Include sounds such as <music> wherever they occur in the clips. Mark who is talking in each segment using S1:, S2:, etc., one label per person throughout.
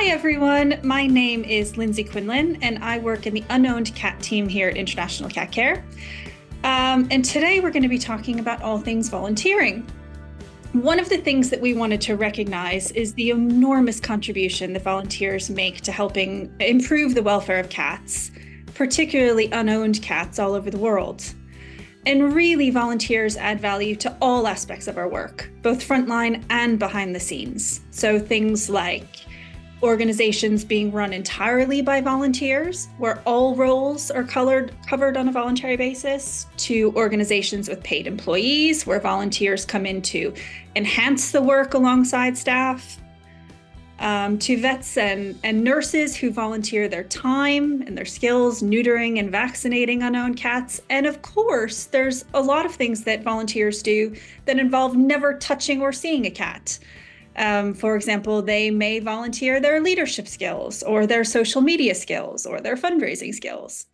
S1: Hi, everyone. My name is Lindsey Quinlan, and I work in the Unowned Cat team here at International Cat Care. Um, and today we're going to be talking about all things volunteering. One of the things that we wanted to recognize is the enormous contribution that volunteers make to helping improve the welfare of cats, particularly unowned cats all over the world. And really, volunteers add value to all aspects of our work, both frontline and behind the scenes. So things like organizations being run entirely by volunteers, where all roles are colored, covered on a voluntary basis, to organizations with paid employees, where volunteers come in to enhance the work alongside staff, um, to vets and, and nurses who volunteer their time and their skills neutering and vaccinating unowned cats. And of course, there's a lot of things that volunteers do that involve never touching or seeing a cat. Um, for example, they may volunteer their leadership skills or their social media skills or their fundraising skills.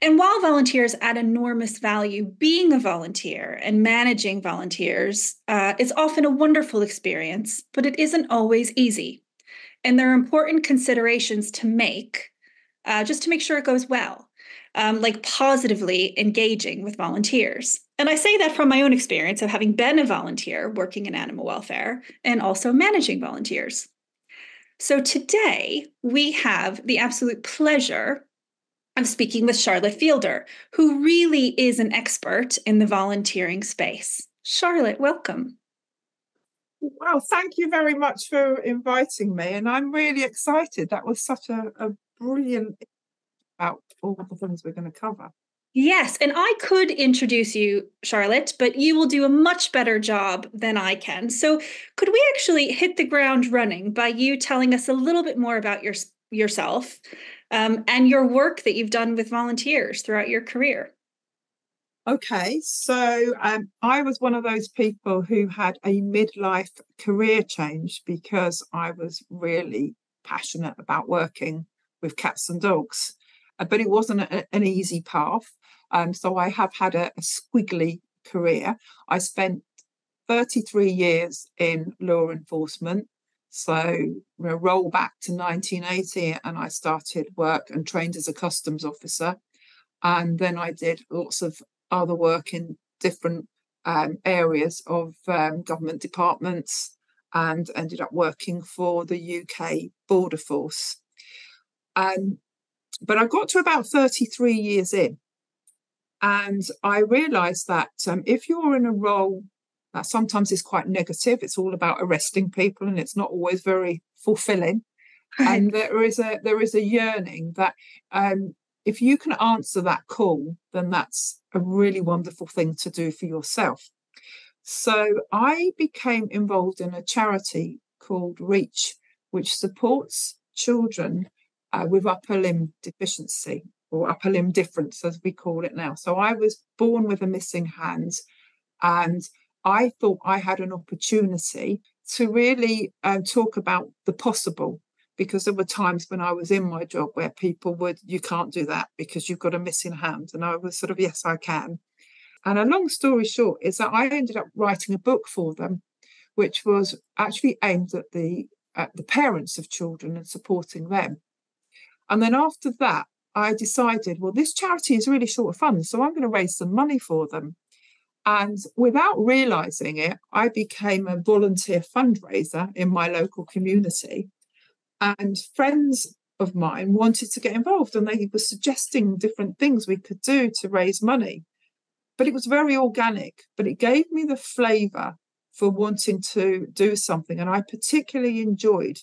S1: And while volunteers add enormous value, being a volunteer and managing volunteers uh, is often a wonderful experience, but it isn't always easy. And there are important considerations to make uh, just to make sure it goes well, um, like positively engaging with volunteers. And I say that from my own experience of having been a volunteer working in animal welfare and also managing volunteers. So today we have the absolute pleasure of speaking with Charlotte Fielder, who really is an expert in the volunteering space. Charlotte, welcome.
S2: Well, thank you very much for inviting me. And I'm really excited. That was such a, a brilliant about all the things we're going to cover.
S1: Yes, and I could introduce you, Charlotte, but you will do a much better job than I can. So, could we actually hit the ground running by you telling us a little bit more about your, yourself um, and your work that you've done with volunteers throughout your career?
S2: Okay, so um, I was one of those people who had a midlife career change because I was really passionate about working with cats and dogs. Uh, but it wasn't an easy path. Um, so I have had a, a squiggly career. I spent 33 years in law enforcement. So we roll back to 1980 and I started work and trained as a customs officer. And then I did lots of other work in different um, areas of um, government departments and ended up working for the UK Border Force. Um, but I got to about 33 years in and I realized that um, if you're in a role that sometimes is quite negative, it's all about arresting people and it's not always very fulfilling. Right. And <laughs> there is a there is a yearning that um, if you can answer that call, then that's a really wonderful thing to do for yourself. So I became involved in a charity called Reach, which supports children uh, with upper limb deficiency or upper limb difference, as we call it now. So I was born with a missing hand, and I thought I had an opportunity to really uh, talk about the possible because there were times when I was in my job where people would, you can't do that because you've got a missing hand. And I was sort of, yes, I can. And a long story short is that I ended up writing a book for them, which was actually aimed at the at the parents of children and supporting them. And then after that, I decided, well, this charity is really short of funds, so I'm going to raise some money for them. And without realizing it, I became a volunteer fundraiser in my local community. And friends of mine wanted to get involved and they were suggesting different things we could do to raise money. But it was very organic, but it gave me the flavor for wanting to do something. And I particularly enjoyed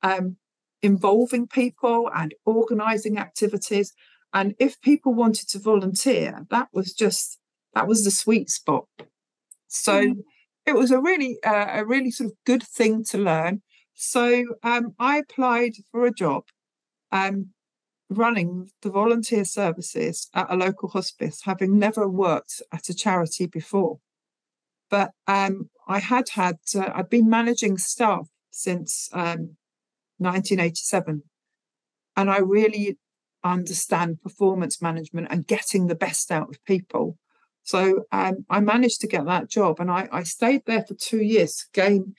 S2: um, involving people and organizing activities. And if people wanted to volunteer, that was just that was the sweet spot. So mm. it was a really uh, a really sort of good thing to learn. So um, I applied for a job um, running the volunteer services at a local hospice, having never worked at a charity before. But um, I had had uh, I'd been managing staff since um, 1987. And I really understand performance management and getting the best out of people. So um, I managed to get that job and I, I stayed there for two years to gain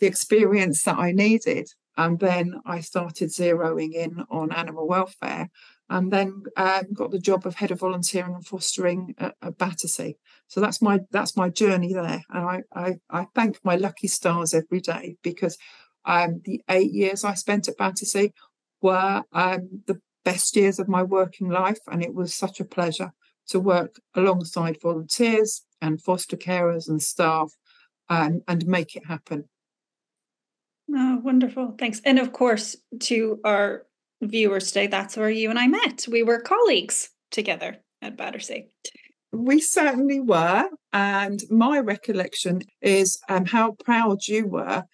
S2: the experience that I needed. And then I started zeroing in on animal welfare and then um, got the job of head of volunteering and fostering at, at, Battersea. So that's my that's my journey there, and I I, I thank my lucky stars every day because um, the eight years I spent at Battersea were um, the best years of my working life, and it was such a pleasure to work alongside volunteers and foster carers and staff um, and make it happen.
S1: Oh, wonderful. Thanks. And of course, to our viewers today, that's where you and I met. We were colleagues together at Battersea.
S2: We certainly were. And my recollection is um, how proud you were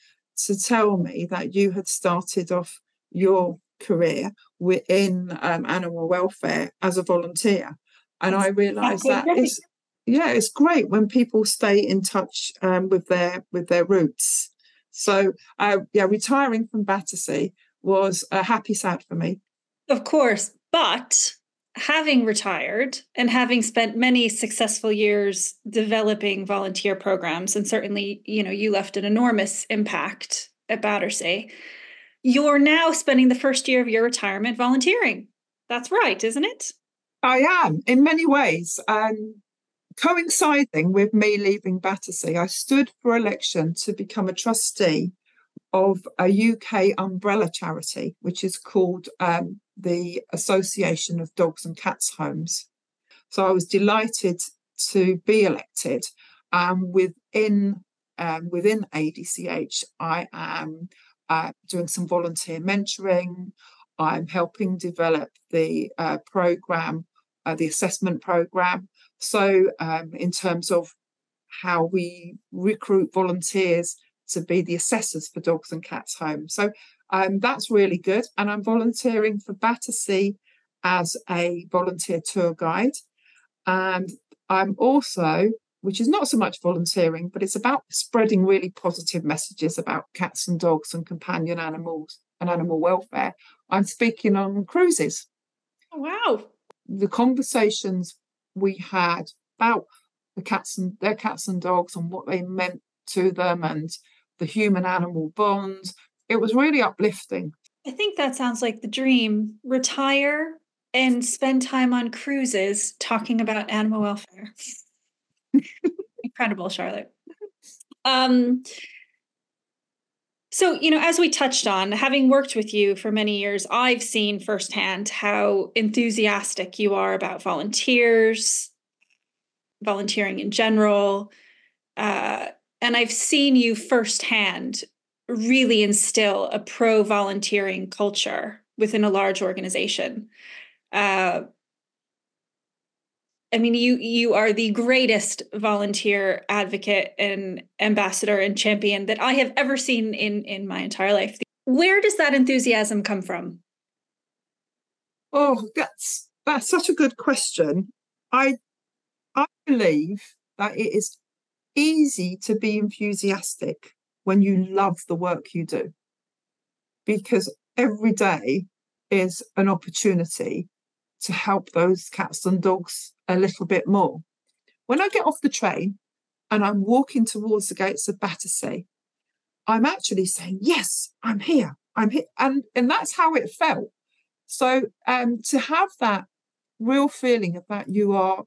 S2: to tell me that you had started off your career within um, animal welfare as a volunteer. And I realised that is yeah, it's great when people stay in touch um, with their with their roots. So uh, yeah, retiring from Battersea was a happy sad for me.
S1: Of course, but having retired and having spent many successful years developing volunteer programs and certainly you know you left an enormous impact at battersea you're now spending the first year of your retirement volunteering. That's right isn't it?
S2: I am in many ways. Um, coinciding with me leaving battersea i stood for election to become a trustee of a UK umbrella charity, which is called um, the Association of Dogs and Cats Homes. So I was delighted to be elected. Um, within um, within ADCH, I am uh, doing some volunteer mentoring. I'm helping develop the uh, program, uh, the assessment program. So, um, in terms of how we recruit volunteers to be the assessors for dogs and cats homes. So um, that's really good. And I'm volunteering for Battersea as a volunteer tour guide. And I'm also, which is not so much volunteering, but it's about spreading really positive messages about cats and dogs and companion animals and animal welfare. I'm speaking on cruises.
S1: Oh, wow.
S2: The conversations we had about the cats and their cats and dogs and what they meant to them and the human animal bond. It was really uplifting.
S1: I think that sounds like the dream. Retire and spend time on cruises talking about animal welfare. <laughs> Incredible, Charlotte. Um, so, you know, as we touched on, having worked with you for many years, I've seen firsthand how enthusiastic you are about volunteers, volunteering in general, uh, and I've seen you firsthand really instill a pro volunteering culture within a large organization. Uh, I mean, you you are the greatest volunteer advocate and ambassador and champion that I have ever seen in in my entire life. Where does that enthusiasm come from?
S2: Oh, that's that's such a good question. I I believe that it is easy to be enthusiastic when you love the work you do because every day is an opportunity to help those cats and dogs a little bit more. When I get off the train and I'm walking towards the gates of Battersea, I'm actually saying, Yes, I'm here. I'm here. And, and that's how it felt. So um, to have that real feeling of that you are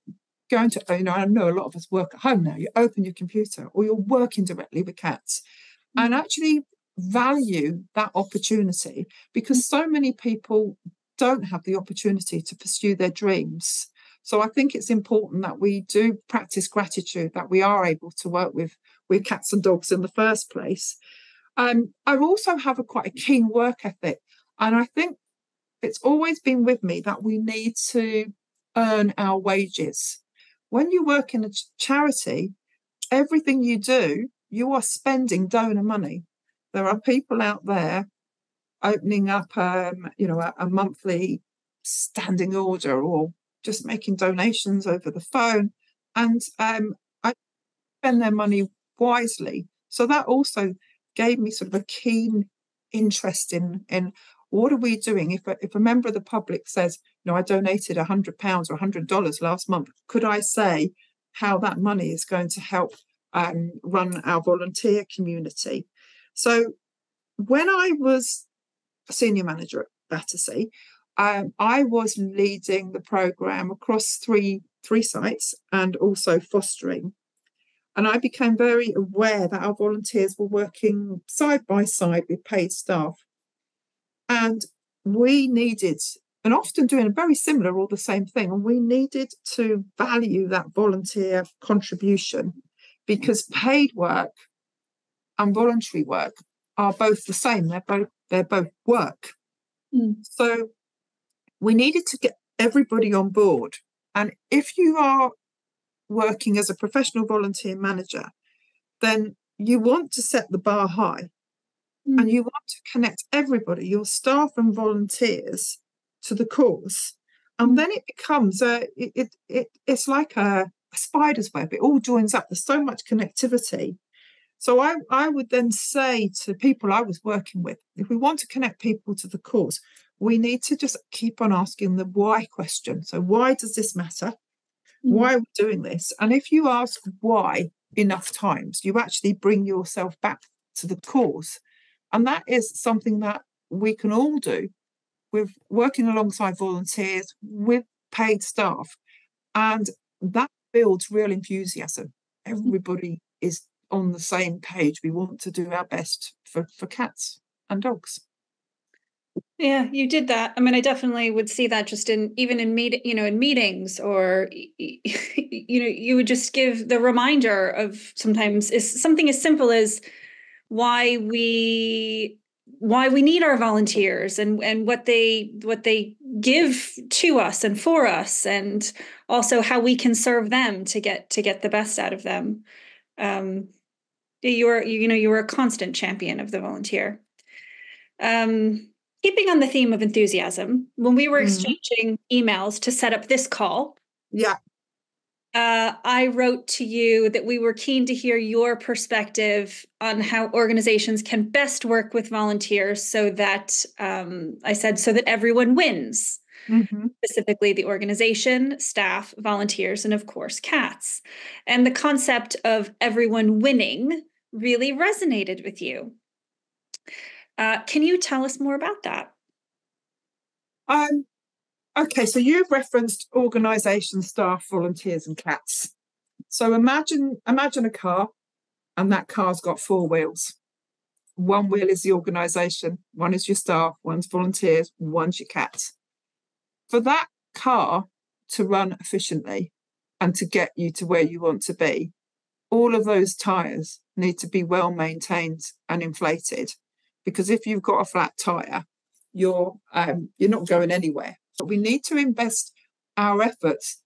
S2: going to, you know, I know a lot of us work at home now. You open your computer or you're working directly with cats and mm. actually value that opportunity because mm. so many people don't have the opportunity to pursue their dreams. So I think it's important that we do practice gratitude that we are able to work with with cats and dogs in the first place. Um, I also have a quite a keen work ethic, and I think it's always been with me that we need to earn our wages when you work in a ch- charity, everything you do, you are spending donor money. There are people out there opening up, um, you know, a, a monthly standing order or just making donations over the phone, and um, I spend their money wisely. So that also gave me sort of a keen interest in in what are we doing if a, if a member of the public says, you know, I donated hundred pounds or hundred dollars last month, could I say how that money is going to help um, run our volunteer community? So when I was a senior manager at Battersea, um, I was leading the program across three three sites and also fostering. And I became very aware that our volunteers were working side by side with paid staff. And we needed, and often doing a very similar or the same thing, and we needed to value that volunteer contribution because paid work and voluntary work are both the same. They're both they're both work. Mm. So we needed to get everybody on board. And if you are working as a professional volunteer manager, then you want to set the bar high mm. and you want to connect everybody, your staff and volunteers, to the cause. And hmm. then it becomes a, it, it, it it's like a, a spider's web. It all joins up. There's so much connectivity. So I, I would then say to people I was working with, if we want to connect people to the cause, we need to just keep on asking the why question. So why does this matter? Why mm. are we doing this? And if you ask why enough times, you actually bring yourself back to the cause. And that is something that we can all do with working alongside volunteers, with paid staff. And that builds real enthusiasm. Everybody is on the same page. We want to do our best for, for cats and dogs.
S1: Yeah, you did that. I mean, I definitely would see that just in even in meet, you know, in meetings or <laughs> you know, you would just give the reminder of sometimes is something as simple as why we why we need our volunteers and and what they what they give to us and for us and also how we can serve them to get to get the best out of them. Um you're you know you were a constant champion of the volunteer. Um keeping on the theme of enthusiasm when we were mm-hmm. exchanging emails to set up this call
S2: yeah
S1: uh, I wrote to you that we were keen to hear your perspective on how organizations can best work with volunteers so that um, I said so that everyone wins. Mm-hmm. Specifically, the organization, staff, volunteers, and of course, cats. And the concept of everyone winning really resonated with you. Uh, can you tell us more about that?
S2: Um, Okay, so you've referenced organisation, staff, volunteers, and cats. So imagine imagine a car, and that car's got four wheels. One wheel is the organisation, one is your staff, one's volunteers, one's your cats. For that car to run efficiently and to get you to where you want to be, all of those tyres need to be well maintained and inflated. Because if you've got a flat tyre, you're um, you're not going anywhere. But we need to invest our efforts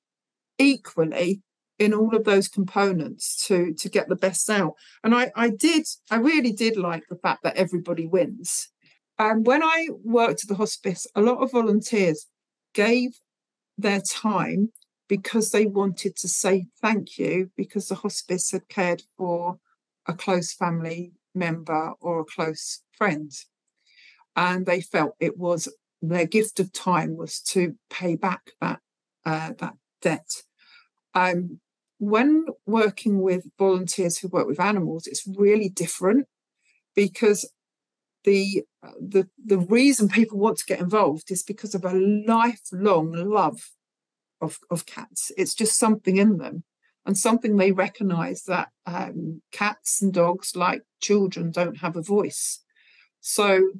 S2: equally in all of those components to to get the best out. And I, I did, I really did like the fact that everybody wins. And when I worked at the hospice, a lot of volunteers gave their time because they wanted to say thank you because the hospice had cared for a close family member or a close friend. And they felt it was their gift of time was to pay back that uh, that debt. Um, when working with volunteers who work with animals, it's really different because the the the reason people want to get involved is because of a lifelong love of of cats. It's just something in them and something they recognise that um, cats and dogs, like children, don't have a voice. So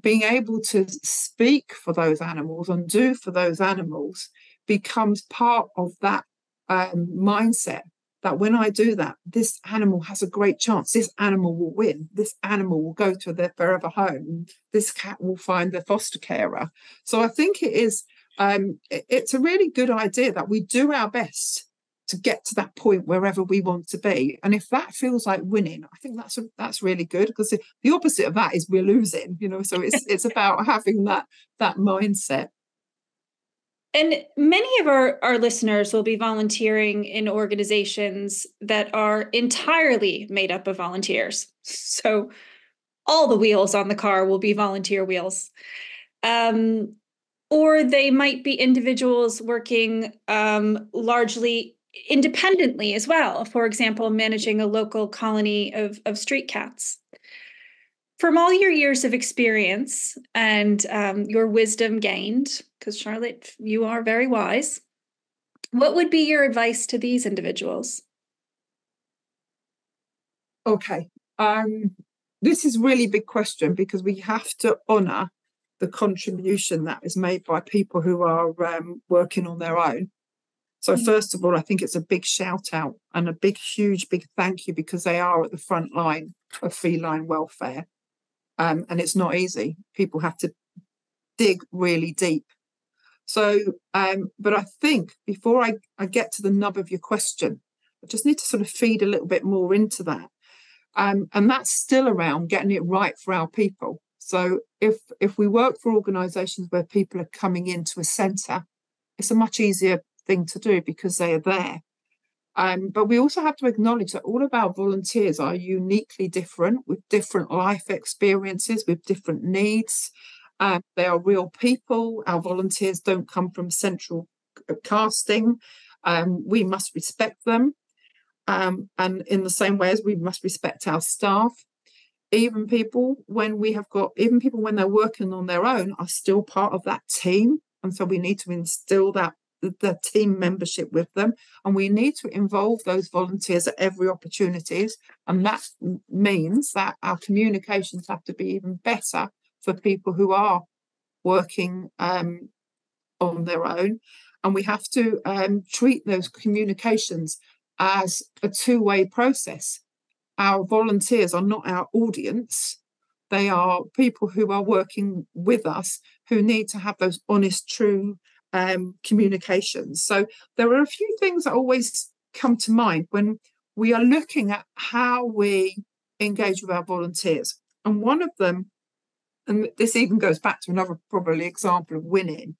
S2: being able to speak for those animals and do for those animals becomes part of that um, mindset that when I do that, this animal has a great chance. This animal will win. This animal will go to their forever home. This cat will find their foster carer. So I think it is. Um, it's a really good idea that we do our best to get to that point wherever we want to be. And if that feels like winning, I think that's a, that's really good because the, the opposite of that is we're losing, you know. So it's <laughs> it's about having that that mindset.
S1: And many of our, our listeners will be volunteering in organizations that are entirely made up of volunteers. So all the wheels on the car will be volunteer wheels. Um, or they might be individuals working um, largely independently as well. For example, managing a local colony of, of street cats. from all your years of experience and um, your wisdom gained, because Charlotte, you are very wise, what would be your advice to these individuals?
S2: Okay. Um, this is really big question because we have to honour the contribution that is made by people who are um, working on their own. So, mm-hmm. first of all, I think it's a big shout out and a big, huge, big thank you because they are at the front line of feline welfare. Um, and it's not easy. People have to dig really deep. So, um, but I think before I, I get to the nub of your question, I just need to sort of feed a little bit more into that. Um, and that's still around getting it right for our people. So if if we work for organisations where people are coming into a centre, it's a much easier thing to do because they are there. Um, but we also have to acknowledge that all of our volunteers are uniquely different with different life experiences, with different needs. Um, they are real people. Our volunteers don't come from central casting. Um, we must respect them. Um, and in the same way as we must respect our staff, even people when we have got, even people when they're working on their own are still part of that team. And so we need to instill that the team membership with them and we need to involve those volunteers at every opportunities and that means that our communications have to be even better for people who are working um, on their own and we have to um, treat those communications as a two-way process. Our volunteers are not our audience. They are people who are working with us who need to have those honest true um, communications. So there are a few things that always come to mind when we are looking at how we engage with our volunteers. And one of them, and this even goes back to another probably example of winning,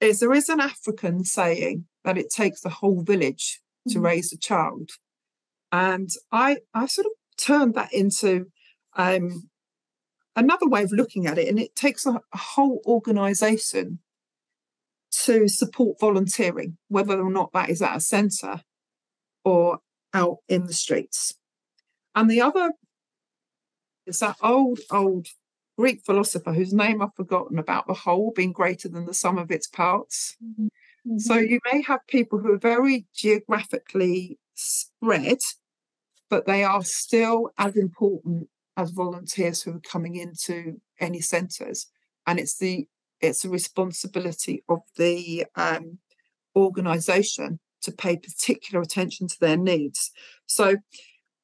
S2: is there is an African saying that it takes the whole village to mm-hmm. raise a child. And I I sort of turned that into um, another way of looking at it. And it takes a, a whole organization to support volunteering, whether or not that is at a centre or out in the streets. And the other is that old, old Greek philosopher whose name I've forgotten about the whole being greater than the sum of its parts. Mm-hmm. So you may have people who are very geographically spread, but they are still as important as volunteers who are coming into any centres. And it's the it's a responsibility of the um, organisation to pay particular attention to their needs. So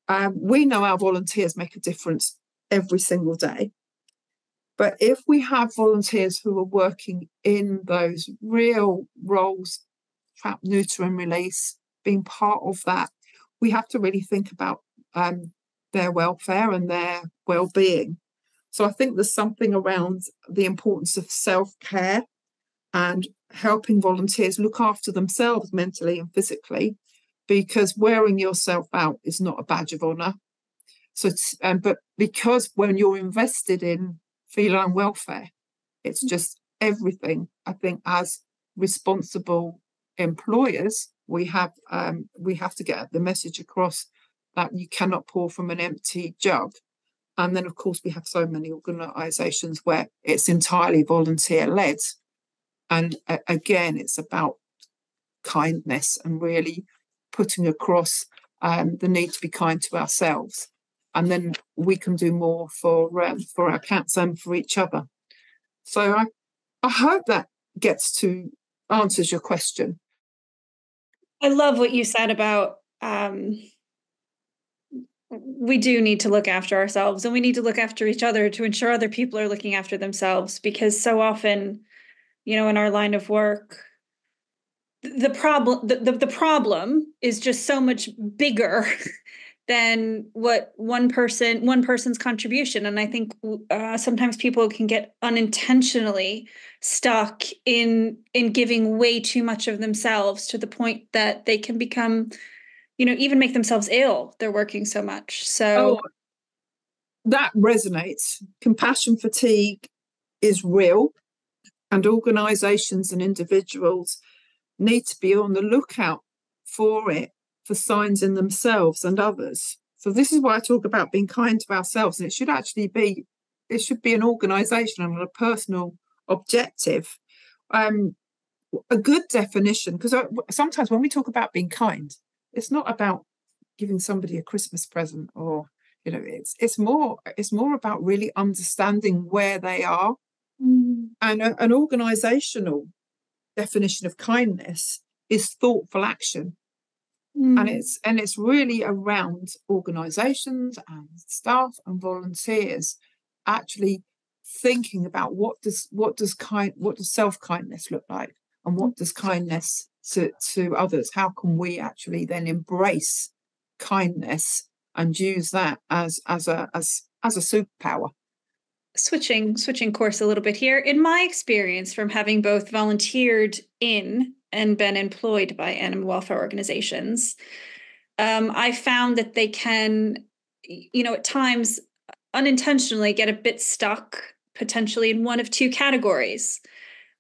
S2: um, we know our volunteers make a difference every single day. But if we have volunteers who are working in those real roles, trap, neuter, and release, being part of that, we have to really think about um, their welfare and their well-being. So I think there's something around the importance of self care and helping volunteers look after themselves mentally and physically, because wearing yourself out is not a badge of honour. So, um, but because when you're invested in feline welfare, it's just everything. I think as responsible employers, we have um, we have to get the message across that you cannot pour from an empty jug and then, of course, we have so many organisations where it's entirely volunteer led. And uh, again, it's about kindness and really putting across um, the need to be kind to ourselves. And then we can do more for um, for our cats and for each other. So I, I hope that gets to answers your question.
S1: I love what you said about um, we do need to look after ourselves and we need to look after each other to ensure other people are looking after themselves because so often you know in our line of work the problem the, the, the problem is just so much bigger <laughs> than what one person one person's contribution and i think uh, sometimes people can get unintentionally stuck in in giving way too much of themselves to the point that they can become you know even make themselves ill they're working so much. So oh,
S2: that resonates. Compassion fatigue is real and organizations and individuals need to be on the lookout for it for signs in themselves and others. So this is why i talk about being kind to ourselves and it should actually be it should be an organisation and a personal objective. Um, a good definition, because sometimes when we talk about being kind, it's not about giving somebody a Christmas present or you know it's it's more it's more about really understanding where they are mm. and a, an organizational definition of kindness is thoughtful action mm. and it's and it's really around organizations and staff and volunteers actually thinking about what does what does kind what does self kindness look like and what does kindness to to others how can we actually then embrace kindness and use that as as a as as a superpower?
S1: Switching switching course a little bit here. In my experience from having both volunteered in and been employed by animal welfare organizations um, i found that they can you know at times unintentionally get a bit stuck potentially in one of two categories.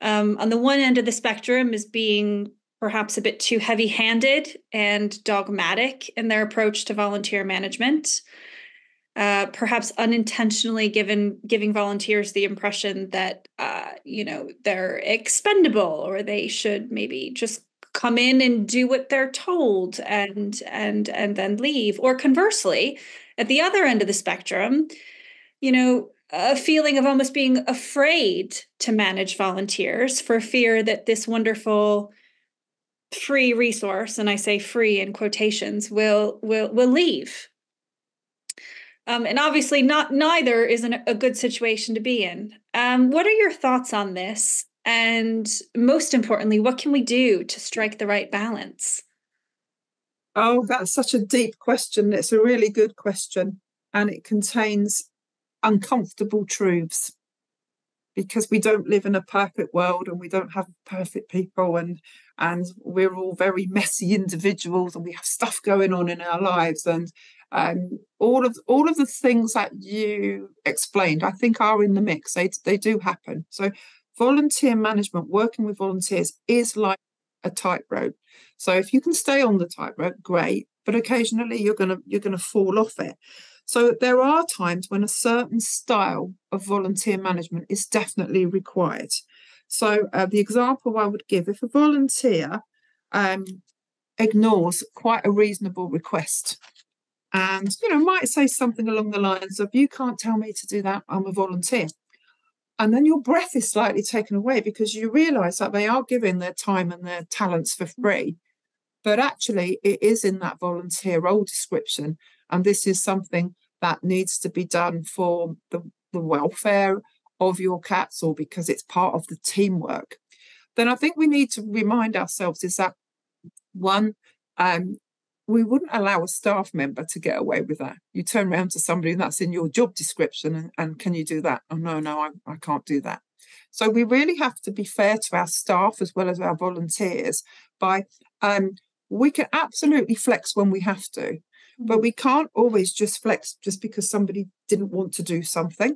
S1: Um, on the one end of the spectrum is being perhaps a bit too heavy handed and dogmatic in their approach to volunteer management. Uh, perhaps unintentionally given giving volunteers the impression that uh, you know they're expendable or they should maybe just come in and do what they're told and and and then leave or conversely at the other end of the spectrum you know a feeling of almost being afraid to manage volunteers for fear that this wonderful free resource and i say free in quotations will will will leave. Um, and obviously not neither is an, a good situation to be in. Um, what are your thoughts on this? And most importantly what can we do to strike the right balance?
S2: Oh that's such a deep question. It's a really good question and it contains uncomfortable truths because we don't live in a perfect world and we don't have perfect people and and we're all very messy <laughs> individuals and we have stuff going on in our lives. And um, all of all of the things that you explained i think are in the mix. They, they do happen. So volunteer management working with volunteers is like a tightrope. So if you can stay on the tightrope great. But occasionally you're going to you're going to fall off it so there are times when a certain style of volunteer management is definitely required. So uh, the example I would give, if a volunteer um, ignores quite a reasonable request and you know might say something along the lines of you can't tell me to do that i'm a volunteer and then your breath is slightly taken away because you realize that they are giving their time and their talents for free but actually it is in that volunteer role description and this is something that needs to be done for the, the welfare of your cats or because it's part of the teamwork, then I think we need to remind ourselves is that one, um, we wouldn't allow a staff member to get away with that. You turn around to somebody and that's in your job description, and, and can you do that? Oh, no, no, I, I can't do that. So we really have to be fair to our staff as well as our volunteers by um, we can absolutely flex when we have to, but we can't always just flex just because somebody didn't want to do something.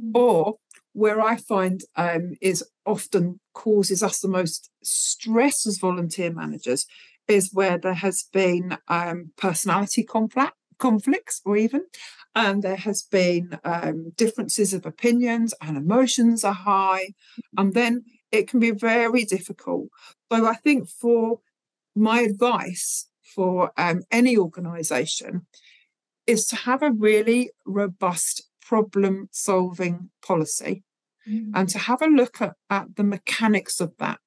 S2: Mm-hmm. Or where I find um, is often causes us the most stress as volunteer managers is where there has been um, personality conflict, conflicts, or even, and there has been um, differences of opinions and emotions are high, and then it can be very difficult. So I think for my advice for um, any organization is to have a really robust problem solving policy mm. and to have a look at, at the mechanics of that,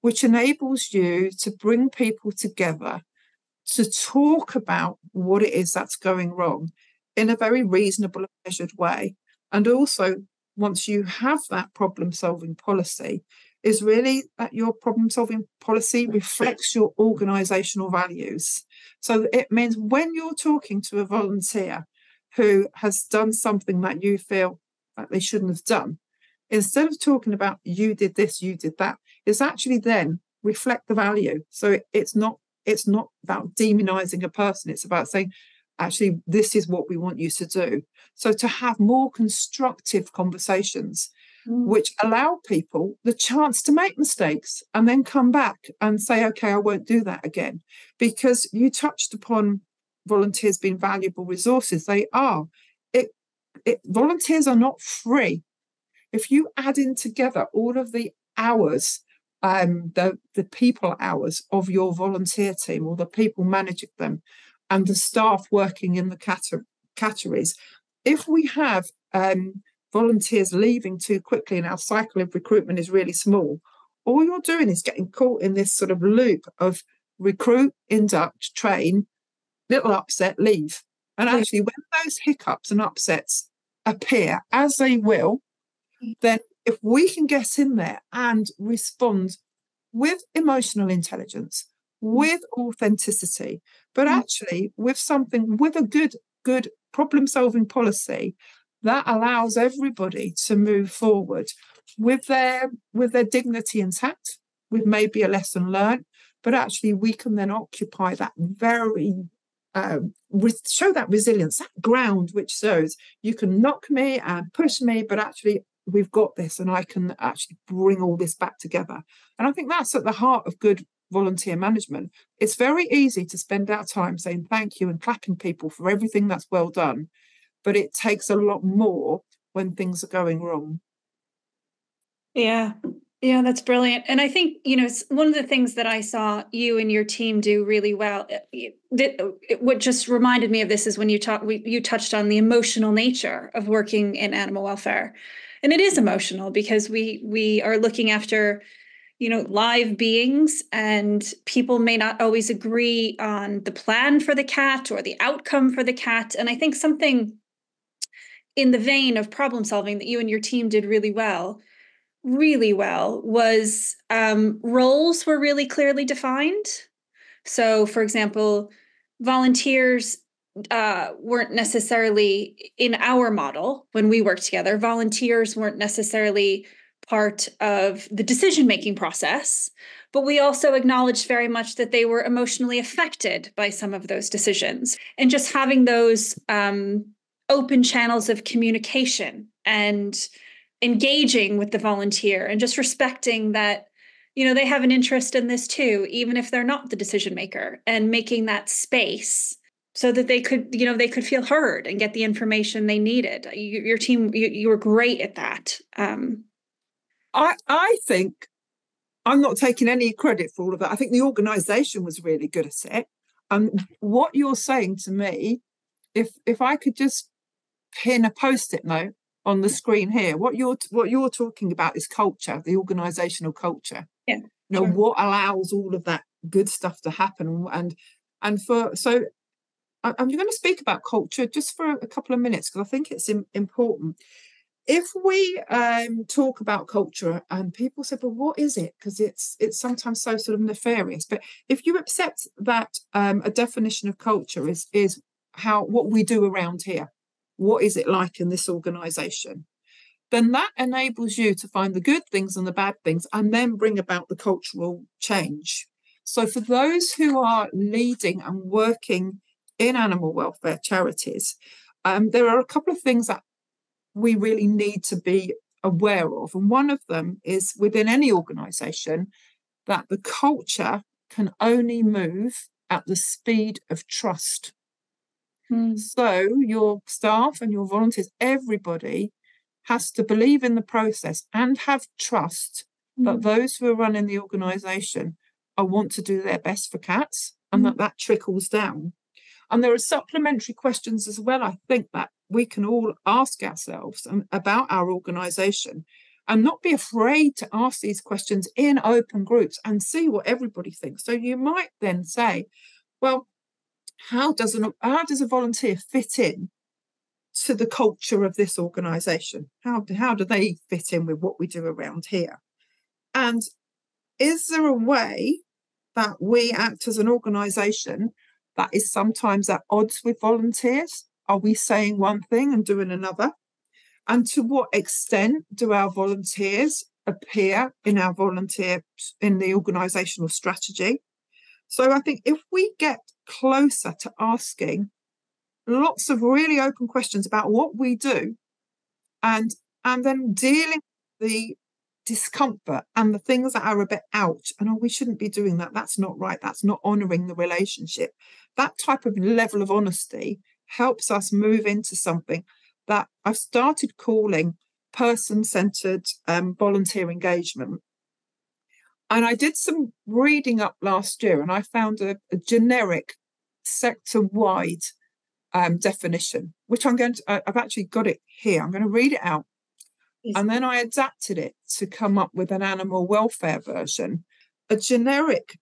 S2: which enables you to bring people together to talk about what it is that's going wrong in a very reasonable and measured way. And also, once you have that problem solving policy, is really that your problem solving policy reflects your organizational values. So it means when you're talking to a volunteer who has done something that you feel that they shouldn't have done, instead of talking about you did this, you did that, it's actually then reflect the value. So it's not it's not about demonizing a person. It's about saying, actually, this is what we want you to do. So to have more constructive conversations. Which allow people the chance to make mistakes and then come back and say, okay, I won't do that again. Because you touched upon volunteers being valuable resources. They are. It it, volunteers are not free. If you add in together all of the hours, um, the the people hours of your volunteer team or the people managing them, and the staff working in the cater- catteries, if we have um, volunteers leaving too quickly and our cycle of recruitment is really small, all you're doing is getting caught in this sort of loop of recruit, induct, train, little upset, leave. And actually, when those hiccups and upsets appear, as they will, mm. then if we can get in there and respond with emotional intelligence, mm. with authenticity, but mm. actually with something, with a good, good problem solving policy that allows everybody to move forward with their with their dignity intact with maybe a lesson learned but actually we can then occupy that very um, show that resilience that ground which shows you can knock me and push me but actually we've got this and i can actually bring all this back together. And i think that's at the heart of good volunteer management. It's very easy to spend our time saying thank you and clapping people for everything that's well done but it takes a lot more when things are going wrong.
S1: Yeah. Yeah, that's brilliant. And I think, you know, it's one of the things that I saw you and your team do really well, eh, what just reminded me of this is when you talk, you touched on the emotional nature of working in animal welfare. And it is emotional because we we are looking after you know live beings and people may not always agree on the plan for the cat or the outcome for the cat and i think something in the vein of problem solving that you and your team did really well really well was um, roles were really clearly defined. So for example volunteers uh, weren't necessarily in our model when we worked together. Volunteers weren't necessarily part of the decision making process but we also acknowledged very much that they were emotionally affected by some of those decisions. And just having those um, open channels of communication and engaging with the volunteer and just respecting that you know they have an interest in this too even if they're not the decision maker and making that space so that they could you know they could feel heard and get the information they needed. You, your team you, you, were great at that um,
S2: i i think i'm not taking any credit for all of that i think the organization was really good at it. And what you're saying to me if if i could just pin a post-it note on the screen here. What you're what you're talking about is culture, the organizational culture.
S1: Yeah.
S2: You know, sure. what allows all of that good stuff to happen and and for so I'm going to speak about culture just for a couple of minutes because I think it's important. If we um, talk about culture and people say, "But what is it?" Because it's it's sometimes so sort of nefarious. But if you accept that um, a definition of culture is is how what we do around here, what is it like in this organization? Then that enables you to find the good things and the bad things and then bring about the cultural change. So, for those who are leading and working in animal welfare charities, um, there are a couple of things that we really need to be aware of. And one of them is within any organization that the culture can only move at the speed of trust. Mm. So your staff and your volunteers, everybody has to believe in the process and have trust mm. that those who are running the organisation are want to do their best for cats and mm. that that trickles down. And there are supplementary questions as well, I think, that we can all ask ourselves about our organisation and not be afraid to ask these questions in open groups and see what everybody thinks. So you might then say, well, how does an how does a volunteer fit in to the culture of this organization? How, how do they fit in with what we do around here? And is there a way that we act as an organization that is sometimes at odds with volunteers? Are we saying one thing and doing another? And to what extent do our volunteers appear in our volunteer in the organizational strategy? So I think if we get closer to asking lots of really open questions about what we do and and then dealing with the discomfort and the things that are a bit ouch and oh we shouldn't be doing that. That's not right. That's not honoring the relationship. That type of level of honesty helps us move into something that I've started calling person centered um, volunteer engagement. And I did some reading up last year and I found a, a generic sector wide um, definition, which I'm going to, I've actually got it here. I'm going to read it out. And then I adapted it to come up with an animal welfare version. A generic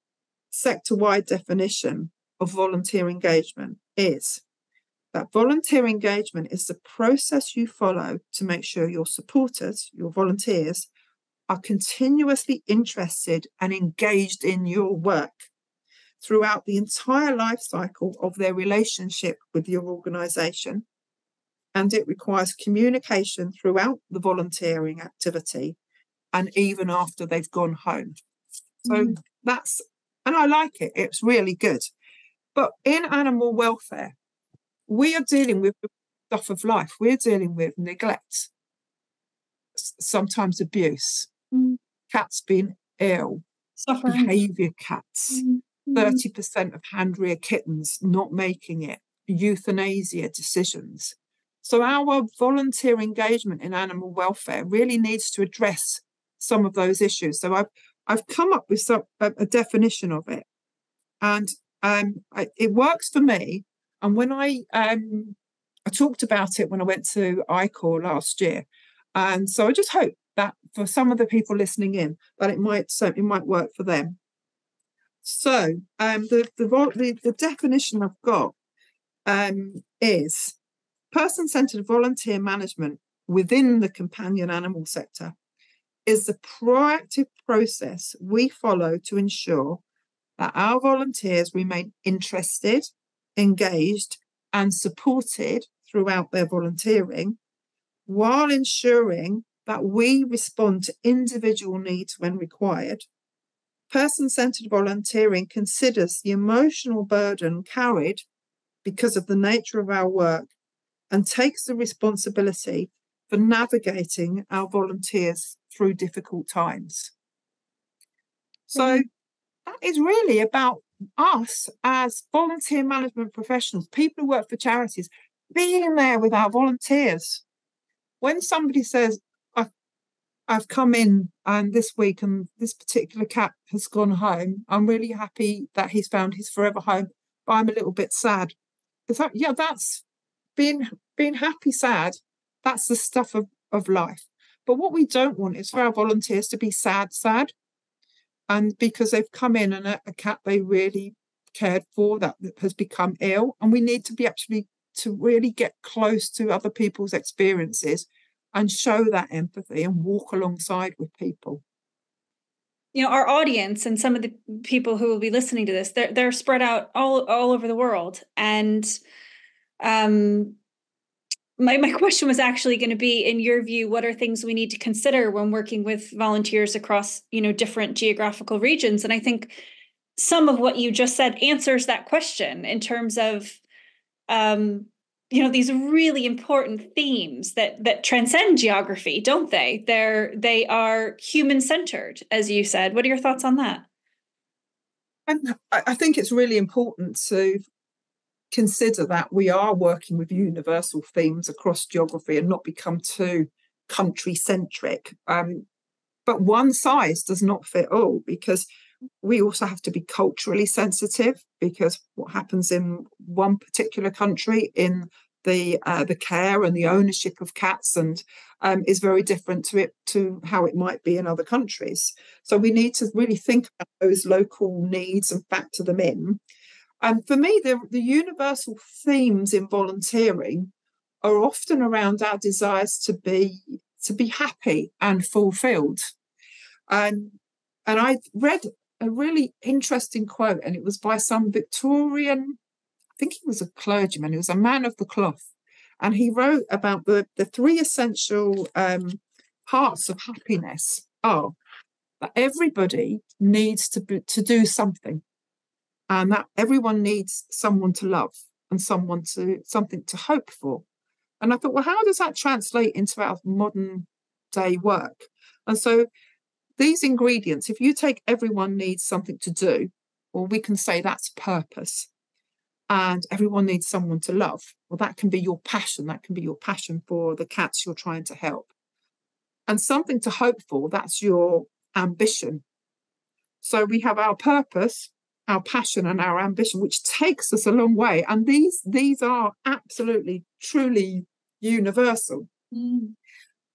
S2: sector wide definition of volunteer engagement is that volunteer engagement is the process you follow to make sure your supporters, your volunteers, are continuously interested and engaged in your work throughout the entire life cycle of their relationship with your organization. And it requires communication throughout the volunteering activity and even after they've gone home. So mm. that's, and I like it, it's really good. But in animal welfare, we are dealing with the stuff of life, we're dealing with neglect, sometimes abuse, mm. cats being ill, Suffering. behavior cats. Mm. 30% mm-hmm. of hand rear kittens not making it, euthanasia decisions. So, our volunteer engagement in animal welfare really needs to address some of those issues. So, I've, I've come up with some, a, a definition of it, and um, I, it works for me. And when I um, I talked about it when I went to ICOR last year, and so I just hope that for some of the people listening in, that it might so it might work for them. So um, the, the, the, the definition I've got um, is person centered volunteer management within the companion animal sector is the proactive process we follow to ensure that our volunteers remain interested, engaged, and supported throughout their volunteering while ensuring that we respond to individual needs when required Person centered volunteering considers the emotional burden carried because of the nature of our work and takes the responsibility for navigating our volunteers through difficult times. So mm-hmm. that is really about us as volunteer management professionals, people who work for charities, being there with our volunteers. When somebody says, I've come in and this week and this particular cat has gone home. I'm really happy that he's found his forever home, but I'm a little bit sad. That yeah, that's being being happy, sad. That's the stuff of, of life. But what we don't want is for our volunteers to be sad, sad. And because they've come in and a, a cat they really cared for that has become ill. And we need to be actually to really get close to other people's experiences and show that empathy and walk alongside with people.
S1: You know our audience and some of the people who will be listening to this they're they're spread out all all over the world. And um my, my <laughs> question was actually going to be in your view what are things we need to consider when working with volunteers across you know different geographical regions? And i think some of what you just said answers that question in terms of um you know these really important themes that that transcend geography don't they? They're they are human centered as you said. What are your thoughts on that?
S2: And i think it's really important to consider that we are working with universal themes across geography and not become too country centric um, but one size does not fit all because we also have to be culturally sensitive because what happens in one particular country in the uh, the care and the ownership of cats and um, is very different to it to how it might be in other countries. So we need to really think about those local needs and factor them in. And for me, the, the universal themes in volunteering are often around our desires to be to be happy and fulfilled. And and I read a really interesting quote, and it was by some Victorian, I think he was a clergyman, he was a man of the cloth. And he wrote about the, the three essential um, parts of happiness are that everybody needs to, be, to do something, and that everyone needs someone to love and someone to something to hope for. And I thought, well, how does that translate into our modern day work? And so these ingredients, if you take everyone needs something to do, well, we can say that's purpose. and everyone needs someone to love. Well, that can be your passion. That can be your passion for the cats you're trying to help. And something to hope for, that's your ambition. So we have our purpose, our passion, and our ambition, which takes us a long way. And these, these are absolutely, truly universal. Mm.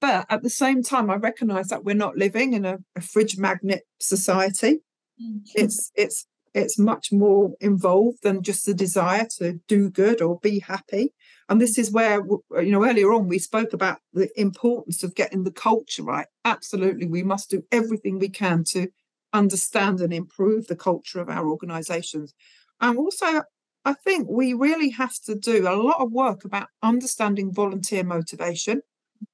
S2: But at the same time, I recognize that we're not living in a, a fridge magnet society. Mm. It's it's it's much more involved than just the desire to do good or be happy. And this is where, you know, earlier on we spoke about the importance of getting the culture right. Absolutely, we must do everything we can to understand and improve the culture of our organizations. And also, I think we really have to do a lot of work about understanding volunteer motivation,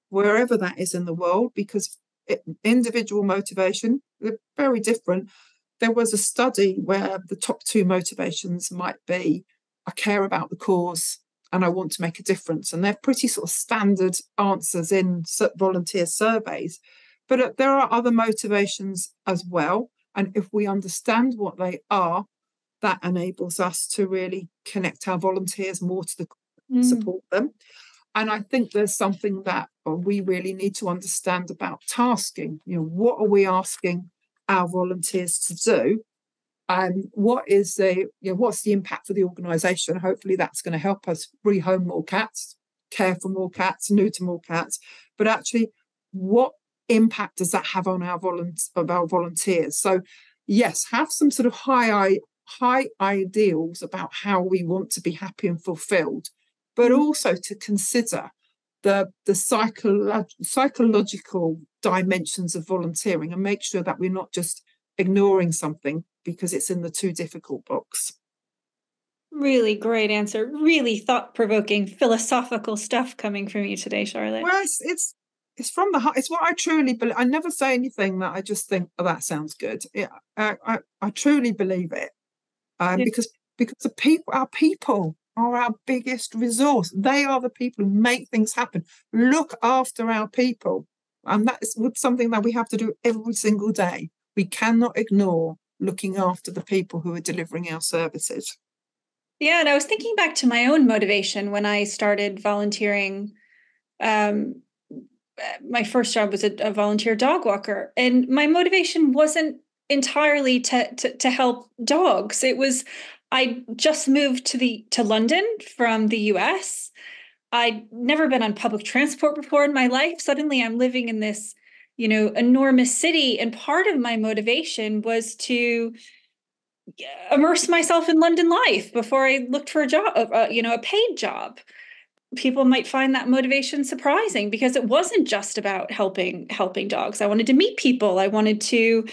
S2: wherever that is in the world, because it, individual motivation, they're very different there was a study where the top two motivations might be I care about the cause and I want to make a difference. And they're pretty sort of standard answers in volunteer surveys. But uh, there are other motivations as well. And if we understand what they are, that enables us to really connect our volunteers more to the mm. support them. And I think there's something that uh, we really need to understand about tasking. You know, what are we asking our volunteers to do and what is the you know what's the impact for the organization hopefully that's going to help us rehome more cats care for more cats neuter more cats but actually what impact does that have on our volunteers of our volunteers so yes have some sort of high high ideals about how we want to be happy and fulfilled but mm. also to consider the the psycholo- psychological dimensions of volunteering and make sure that we're not just ignoring something because it's in the too difficult box.
S1: Really great answer. Really thought provoking, philosophical stuff coming from you today, Charlotte.
S2: Well, it's, it's it's from the heart. It's what I truly believe. I never say anything that I just think, "Oh, that sounds good." Yeah, I, I, I truly believe it, um, yeah. because because the people, our people, are our biggest resource. They are the people who make things happen. Look after our people. And that's something that we have to do every single day. We cannot ignore looking after the people who are delivering our services.
S1: Yeah, and I was thinking back to my own motivation when I started volunteering. Um, my first job was a, a volunteer dog walker, and my motivation wasn't entirely to, to to help dogs. It was I just moved to the to London from the US. I'd never been on public transport before in my life. Suddenly I'm living in this, you know, enormous city and part of my motivation was to immerse myself in London life before I looked for a job, uh, you know, a paid job. People might find that motivation surprising because it wasn't just about helping helping dogs. I wanted to meet people. I wanted to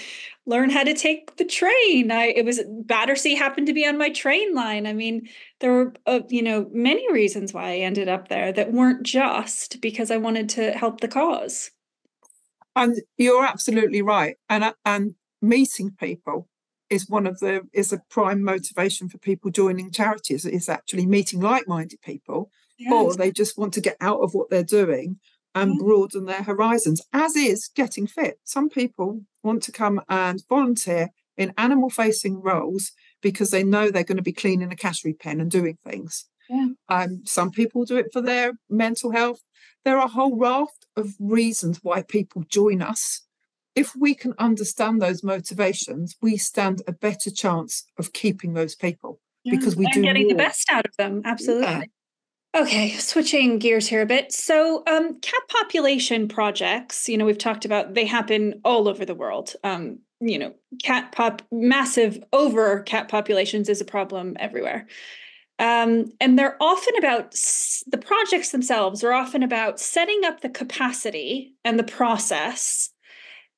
S1: learn how to take the train. I it was Battersea happened to be on my train line. I mean, there were uh, you know many reasons why I ended up there that weren't just because I wanted to help the cause.
S2: And you're absolutely right. And uh, and meeting people is one of the is a prime motivation for people joining charities is actually meeting like-minded people or they just want to get out of what they're doing and broaden their horizons, as is getting fit. Some people want to come and volunteer in animal facing roles because they know they're going to be cleaning a cattery pen and doing things. Yeah. Um, some people do it for their mental health. There are a whole raft of reasons why people join us. If we can understand those motivations, we stand a better chance of keeping those people yeah. because we
S1: and
S2: do
S1: getting more. the best out of them. Absolutely. Yeah. Okay, switching gears here a bit. So, um, cat population projects, you know, we've talked about they happen all over the world. Um, you know, cat pop, massive over cat populations is a problem everywhere. Um, and they're often about the projects themselves are often about setting up the capacity and the process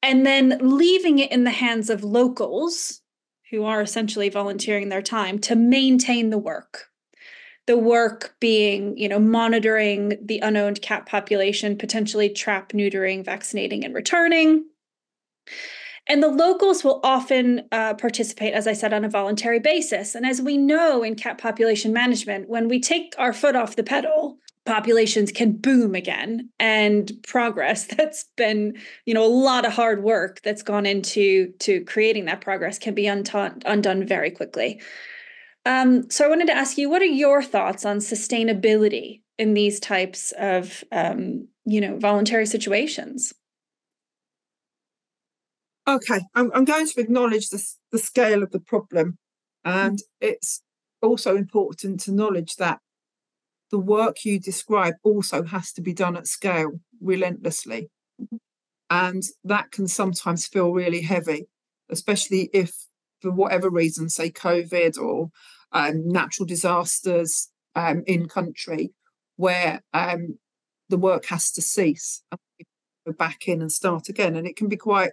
S1: and then leaving it in the hands of locals who are essentially volunteering their time to maintain the work the work being you know monitoring the unowned cat population potentially trap neutering vaccinating and returning. And the locals will often uh, participate as i said on a voluntary basis. And as we know in cat population management when we take our foot off the pedal populations can boom again and progress. <laughs> That's been you know a lot of hard work that's gone into to creating that progress can be undone undone very quickly Um, so I wanted to ask you, what are your thoughts on sustainability in these types of, um, you know, voluntary situations?
S2: Okay, I'm, I'm going to acknowledge the, the scale of the problem. And it's also important to acknowledge that the work you describe also has to be done at scale relentlessly. And that can sometimes feel really heavy, especially if, for whatever reason, say COVID or um, natural disasters um, in country, where um, the work has to cease go back in and start again. And it can be quite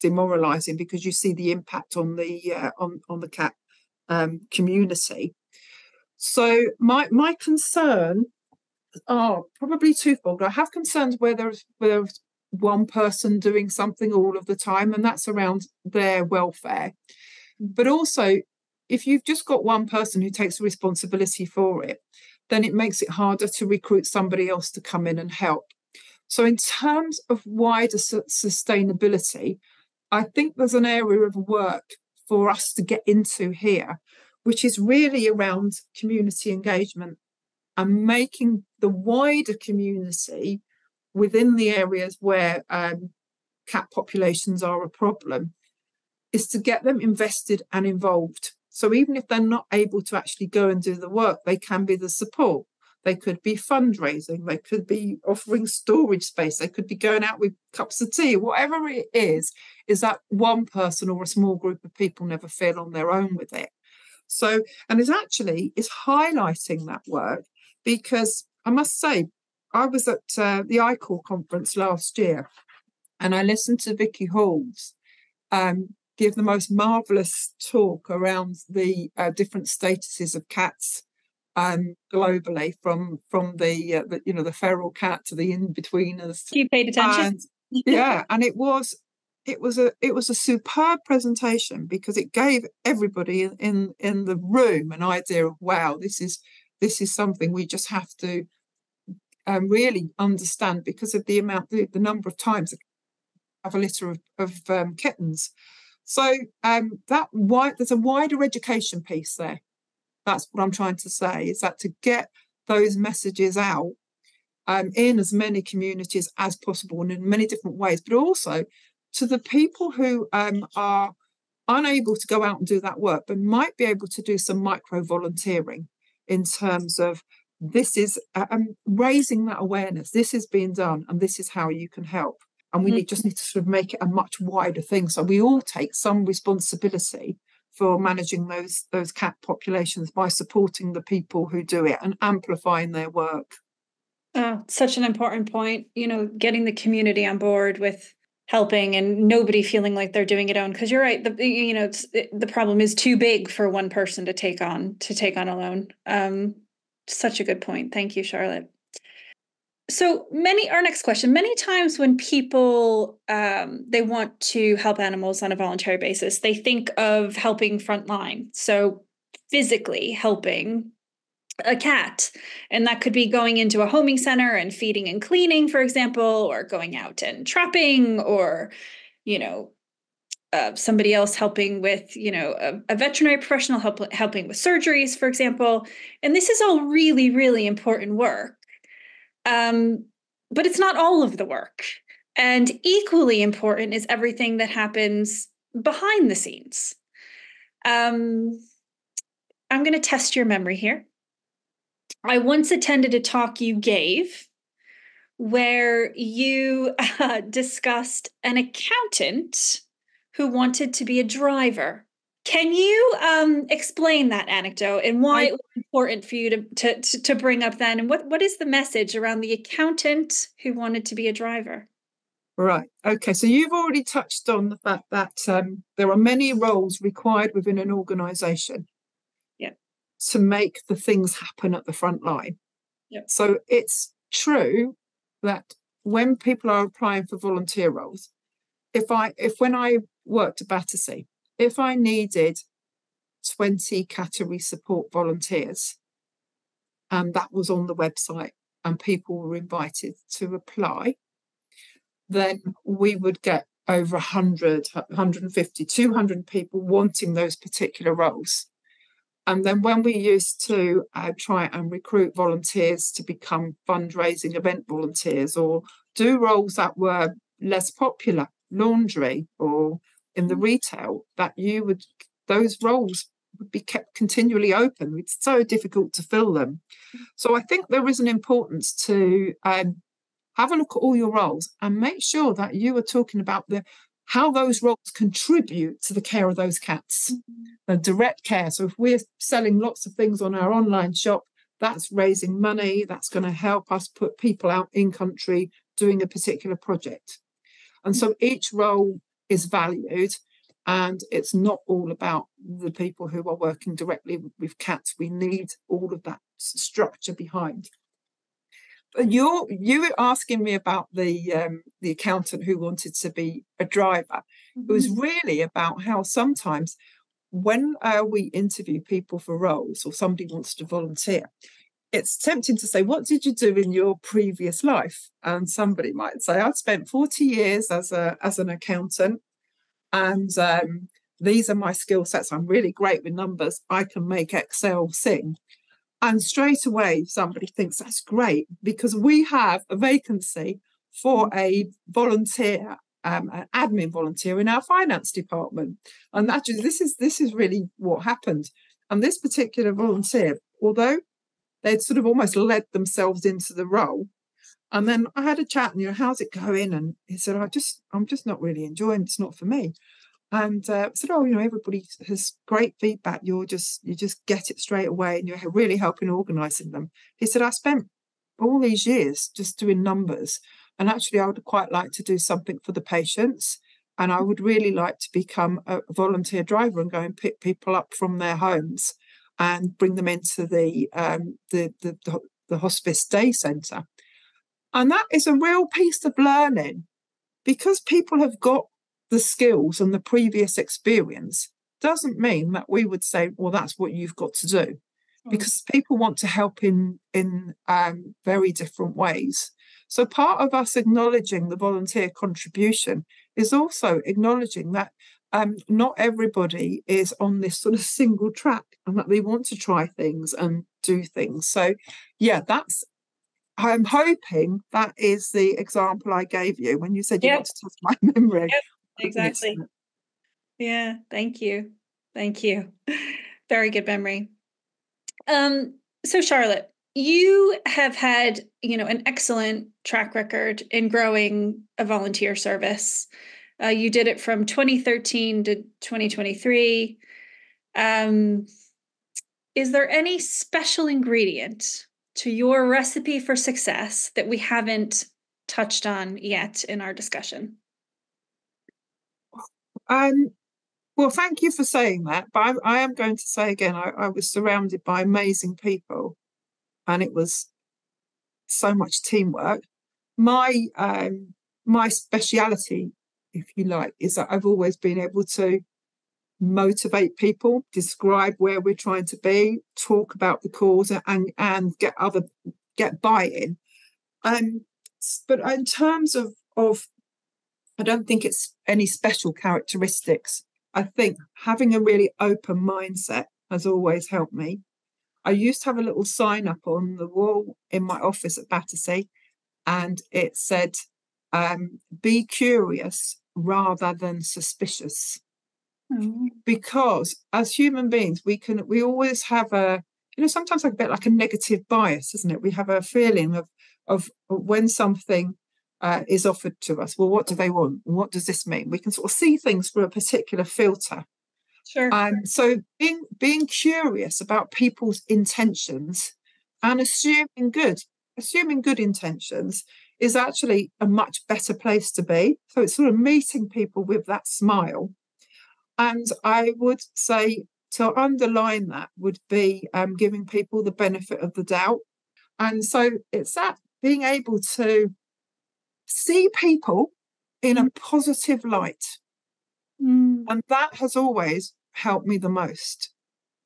S2: demoralizing because you see the impact on the uh, on on the cat um, community. So my my concern are probably twofold. I have concerns where there's where there's one person doing something all of the time, and that's around their welfare. But also, if you've just got one person who takes responsibility for it, then it makes it harder to recruit somebody else to come in and help. So, in terms of wider su- sustainability, I think there's an area of work for us to get into here, which is really around community engagement and making the wider community within the areas where um, cat populations are a problem is to get them invested and involved. So even if they're not able to actually go and do the work, they can be the support. They could be fundraising, they could be offering storage space, they could be going out with cups of tea, whatever it is, is that one person or a small group of people never feel on their own with it. So, and it's actually is highlighting that work because I must say, I was at uh, the ICOR conference last year and I listened to Vicky Halls um, give the most marvelous talk around the uh, different statuses of cats um, globally, from from the, uh, the, you know the feral cat to the in betweeners.
S1: You paid attention.
S2: And, yeah, and it was it was a it was a superb presentation because it gave everybody in in the room an idea of wow this is this is something we just have to um, really understand because of the amount the, the number of times I have a litter of, of um, kittens so um, that there's a wider education piece there that's what i'm trying to say is that to get those messages out um, in as many communities as possible and in many different ways but also to the people who um, are unable to go out and do that work, but might be able to do some micro volunteering in terms of this is um, raising that awareness. This is being done, and this is how you can help. And we mm-hmm. need, just need to sort of make it a much wider thing. So we all take some responsibility for managing those those cat populations by supporting the people who do it and amplifying their work.
S1: Oh, such an important point. You know, getting the community on board with helping and nobody feeling like they're doing it on because you're right the you know the problem is too big for one person to take on to take on alone um such a good point thank you charlotte so many our next question many times when people um, they want to help animals on a voluntary basis they think of helping frontline so physically helping a cat. And that could be going into a homing center and feeding and cleaning, for example, or going out and trapping, or, you know, uh, somebody else helping with, you know, a, a veterinary professional help, helping with surgeries, for example. And this is all really, really important work. Um, but it's not all of the work. And equally important is everything that happens behind the scenes. Um, I'm going to test your memory here. I once attended a talk you gave where you uh, discussed an accountant who wanted to be a driver. Can you um, explain that anecdote and why I, it was important for you to, to, to, bring up then? And what, what is the message around the accountant who wanted to be a driver?
S2: Right. Okay. So you've already touched on the fact that um, there are many roles required within an organization yeah. to make the things happen at the front line.
S1: Yep.
S2: So it's true that when people are applying for volunteer roles, if I if when I worked at Battersea, if I needed 20 cattery support volunteers, and that was on the website and people were invited to apply, then we would get over 100, 150, 200 people wanting those particular roles. And then when we used to uh, try and recruit volunteers to become fundraising event volunteers or do roles that were less popular, laundry or in the mm. retail, that you would, those roles would be kept continually open. It's so difficult to fill them. So I think there is an importance to um, have a look at all your roles and make sure that you are talking about the how those roles contribute to the care of those cats, mm-hmm. the direct care. So if we're selling lots of things on our online shop, that's raising money, that's going to help us put people out in country doing a particular project. And so each role is valued and it's not all about the people who are working directly with cats. We need all of that structure behind. But you're you were asking me about the um, the accountant who wanted to be a driver. Mm-hmm. It was mm-hmm. really about how sometimes when uh, we interview people for roles or somebody wants to volunteer, it's tempting to say, What did you do in your previous life? And somebody might say, I spent 40 years as a as an accountant and um, these are my skill sets. I'm really great with numbers. I can make Excel sing. And straight away, somebody thinks that's great because we have a vacancy for a volunteer, um, an admin volunteer in our finance department. And actually, this is this is really what happened. And this particular volunteer, although they'd sort of almost led themselves into the role, and then I had a chat, and you know, how's it going? And he said, I just, I'm just not really enjoying. It's not for me. And uh, said, oh, you know, everybody has great feedback. You're just, you just get it straight away, and you're really helping organising them. He said, I spent all these years just doing numbers, and actually, I would quite like to do something for the patients. And I would really like to become a volunteer driver and go and pick people up from their homes and bring them into the um, the, the, the the hospice day centre. And that is a real piece of learning because people have got the skills and the previous experience doesn't mean that we would say, well, that's what you've got to do. Because people want to help in in um, very different ways. So part of us acknowledging the volunteer contribution is also acknowledging that um, not everybody is on this sort of single track and that they want to try things and do things. So yeah, that's I'm hoping that is the example I gave you when you said you yep. want to test my <laughs> memory. Yep,
S1: exactly. Yeah, thank you. Thank you. <laughs> Very good memory. Um, so Charlotte, you have had, you know, an excellent track record in growing a volunteer service. Uh, you did it from 2013 to 2023. Um, is there any special ingredient to your recipe for success that we haven't touched on yet in our discussion?
S2: Um, well, thank you for saying that. But I, I am going to say again, I, I, was surrounded by amazing people, and it was so much teamwork. My um, my speciality, if you like, is that I've always been able to motivate people, describe where we're trying to be, talk about the cause, and and get other get buy-in. Um, but in terms of of, I don't think it's any special characteristics. I think having a really open mindset has always helped me. I used to have a little sign up on the wall in my office at Battersea, and it said, um, "Be curious rather than suspicious." Mm. Because as human beings, we can we always have a you know sometimes like a bit like a negative bias, isn't it? We have a feeling of of when something uh, is offered to us. Well, what do they want? what does this mean? We can sort of see things through a particular filter.
S1: Sure.
S2: And so being being curious about people's intentions and assuming good, assuming good intentions is actually a much better place to be. So it's sort of meeting people with that smile and I would say to underline that would be um, giving people the benefit of the doubt. And so it's that being able to see people in a mm. positive light. Mm. And that has always helped me the most.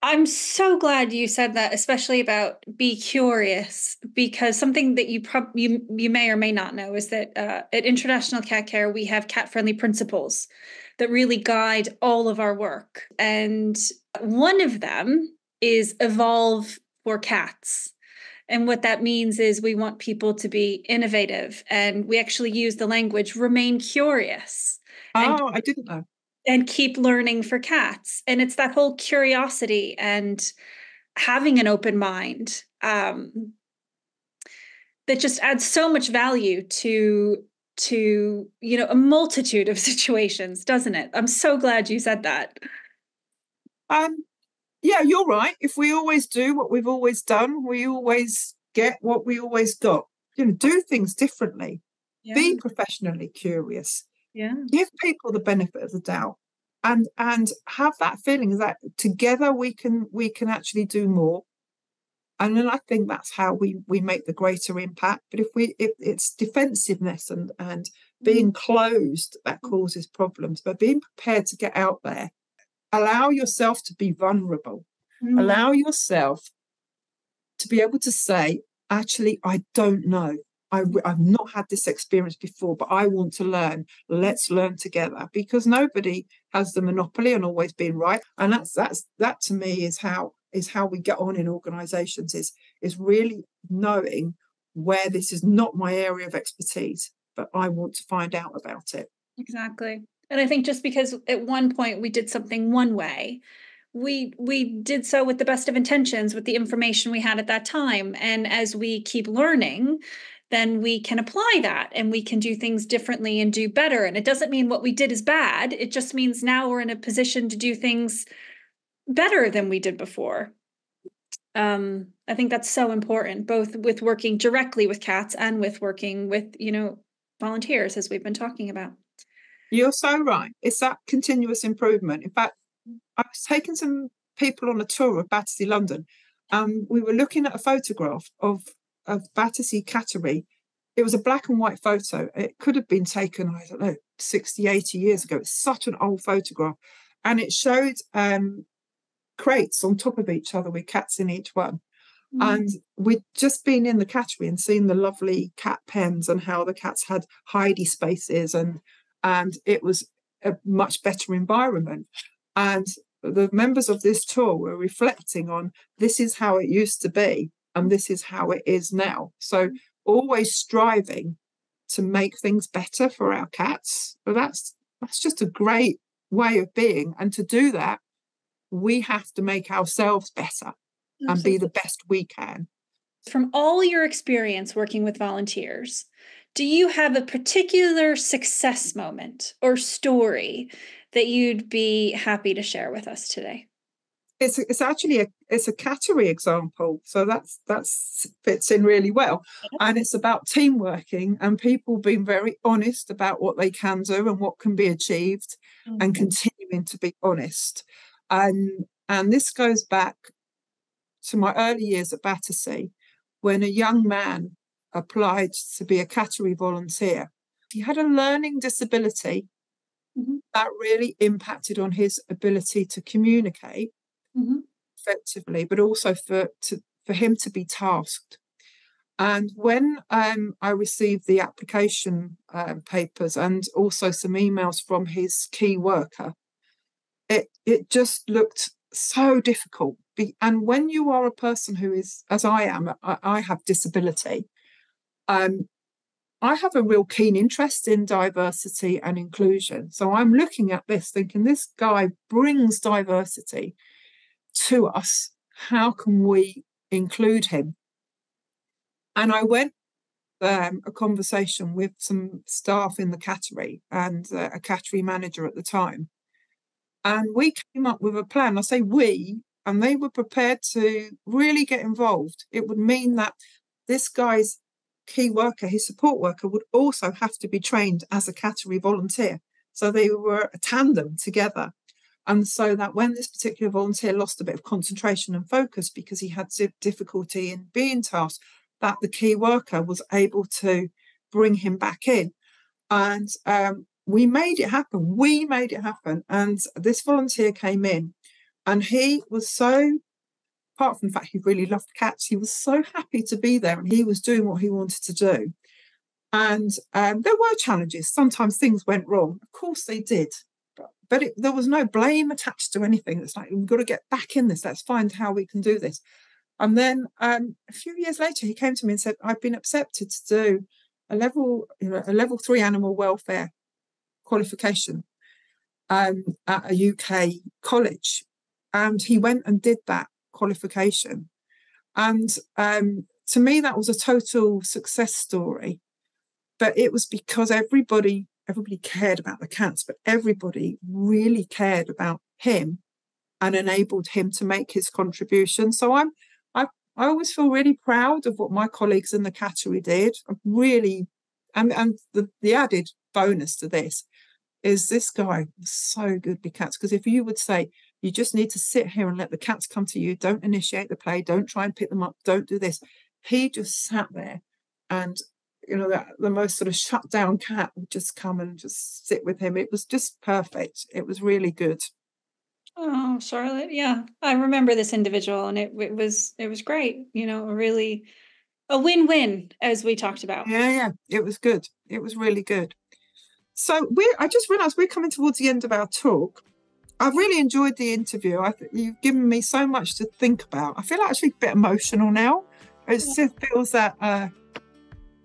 S1: I'm so glad you said that, especially about be curious, because something that you prob- you you may or may not know is that uh, at International Cat Care we have cat friendly principles that really guide all of our work, and one of them is evolve for cats. And what that means is we want people to be innovative and we actually use the language remain curious.
S2: Oh, I didn't know.
S1: And keep learning for cats. And it's that whole curiosity and having an open mind um, that just adds so much value to to you know a multitude of <laughs> situations doesn't it? I'm so glad you said that.
S2: Um yeah you're right. If we always do what we've always done we always get what we always got. You know do things differently. Yeah. be professionally curious
S1: yeah
S2: give people the benefit of the doubt and and have that feeling that together we can we can actually do more and then I think that's how we we make the greater impact. But if we if it's defensiveness and and being mm. closed that causes problems, but being prepared to get out there, allow yourself to be vulnerable, mm. allow yourself to be able to say, actually, I don't know. I, I've not had this experience before, but I want to learn. Let's learn together because nobody has the monopoly on always being right. And that's that's that to me is how is how we get on in organizations is is really knowing where this is not my area of expertise but i want to find out about it
S1: exactly and i think just because at one point we did something one way we we did so with the best of intentions with the information we had at that time and as we keep learning then we can apply that and we can do things differently and do better and it doesn't mean what we did is bad it just means now we're in a position to do things better than we did before. Um, I think that's so important, both with working directly with cats and with working with, you know, volunteers, as we've been talking about.
S2: You're so right. It's that continuous improvement. In fact, I was taking some people on a tour of Battersea, London. Um, we were looking at a photograph of of Battersea Cattery. It was a black and white photo. It could have been taken, I don't know, 60, 80 years ago. It's such an old photograph. And it showed um, crates on top of each other with cats in each one. Mm. And we'd just been in the cattery and seen the lovely cat pens and how the cats had hidey spaces and and it was a much better environment. And the members of this tour were reflecting on this is how it used to be and this is how it is now. So mm-hmm. always striving to make things better for our cats. But that's that's just a great way of being. And to do that we have to make ourselves better Absolutely. and be the best we can.
S1: From all your experience working with volunteers, do you have a particular success moment or story that you'd be happy to share with us today?
S2: It's it's actually a it's a cattery example, so that's that's fits in really well, and it's about team working and people being very honest about what they can do and what can be achieved, mm-hmm. and continuing to be honest. And, and this goes back to my early years at Battersea when a young man applied to be a Cattery volunteer. He had a learning disability mm-hmm. that really impacted on his ability to communicate mm-hmm. Effectively, but also for, to, for him to be tasked. And when um, I received the application um, papers and also some emails from his key worker, it it just looked so difficult. And when you are a person who is, as I am, I, I have disability. Um, I have a real keen interest in diversity and inclusion. So I'm looking at this thinking this guy brings diversity to us. How can we include him? And I went um, a conversation with some staff in the cattery and uh, a cattery manager at the time. And we came up with a plan. I say we, and they were prepared to really get involved. It would mean that this guy's key worker, his support worker, would also have to be trained as a cattery volunteer. So they were a tandem together. And so that when this particular volunteer lost a bit of concentration and focus because he had difficulty in being tasked, that the key worker was able to bring him back in. And um, we made it happen. We made it happen. And this volunteer came in and he was so, apart from the fact he really loved cats, he was so happy to be there and he was doing what he wanted to do. And um, there were challenges. Sometimes things went wrong. Of course they did. But it, there was no blame attached to anything. It's like we've got to get back in this. Let's find how we can do this. And then um, a few years later, he came to me and said, "I've been accepted to do a level, you know, a level three animal welfare qualification um, at a UK college." And he went and did that qualification. And um, to me, that was a total success story. But it was because everybody everybody cared about the cats, but everybody really cared about him and enabled him to make his contribution. So I'm I I always feel really proud of what my colleagues in the cattery did. I'm really and and the, the added bonus to this is this guy so good with cats. Because if you would say you just need to sit here and let the cats come to you, don't initiate the play, don't try and pick them up, don't do this. He just sat there and you know, the, the most sort of shut down cat would just come and just sit with him. It was just perfect. It was really good.
S1: Oh, Charlotte, yeah, I remember this individual, and it, it was it was great. You know, really a win-win, as we talked about.
S2: Yeah, yeah, it was good. It was really good. So we, I just realised we're coming towards the end of our talk. I've really enjoyed the interview. I th- you've given me so much to think about. I feel actually a bit emotional now. It yeah. feels that uh,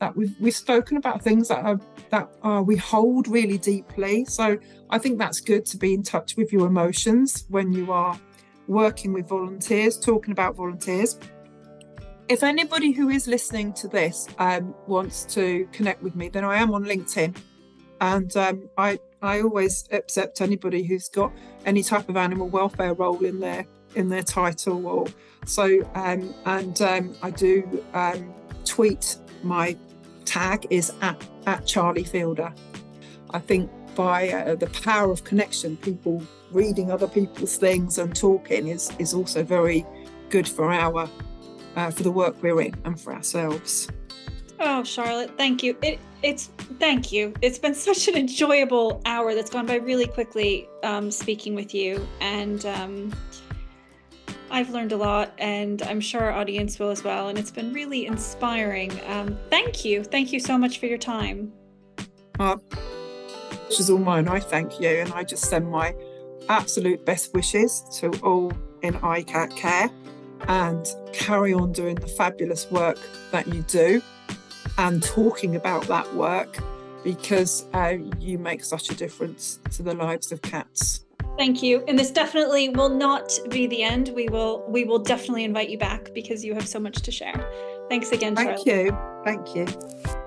S2: that we've we've spoken about things that are that we hold really deeply. So I think that's good to be in touch with your emotions when you are working with volunteers, talking about volunteers. If anybody who is listening to this um, wants to connect with me, then I am on LinkedIn, and um, I I always accept anybody who's got any type of animal welfare role in their in their title or so. Um, and um, I do um, tweet my tag is at, at Charly Fielder. I think by uh, the power of connection, people reading other people's things and talking is, is also very good for our uh, for the work we're in and for ourselves.
S1: Oh, Charlotte, thank you. It, it's thank you. It's been <laughs> such an enjoyable hour that's gone by really quickly um, speaking with you, and um, I've learned a lot, and I'm sure our audience will as well. And it's been really inspiring. Um, thank you. Thank you so much for your time.
S2: Uh, which is all mine. I thank you. And I just send my absolute best wishes to all in iCatCare and carry on doing the fabulous work that you do and talking about that work because uh, you make such a difference to the lives of cats.
S1: Thank you. And this definitely will not be the end. We will we will definitely invite you back because you have so much to share. Thanks again,
S2: Thank
S1: Charlotte.
S2: you. Thank you.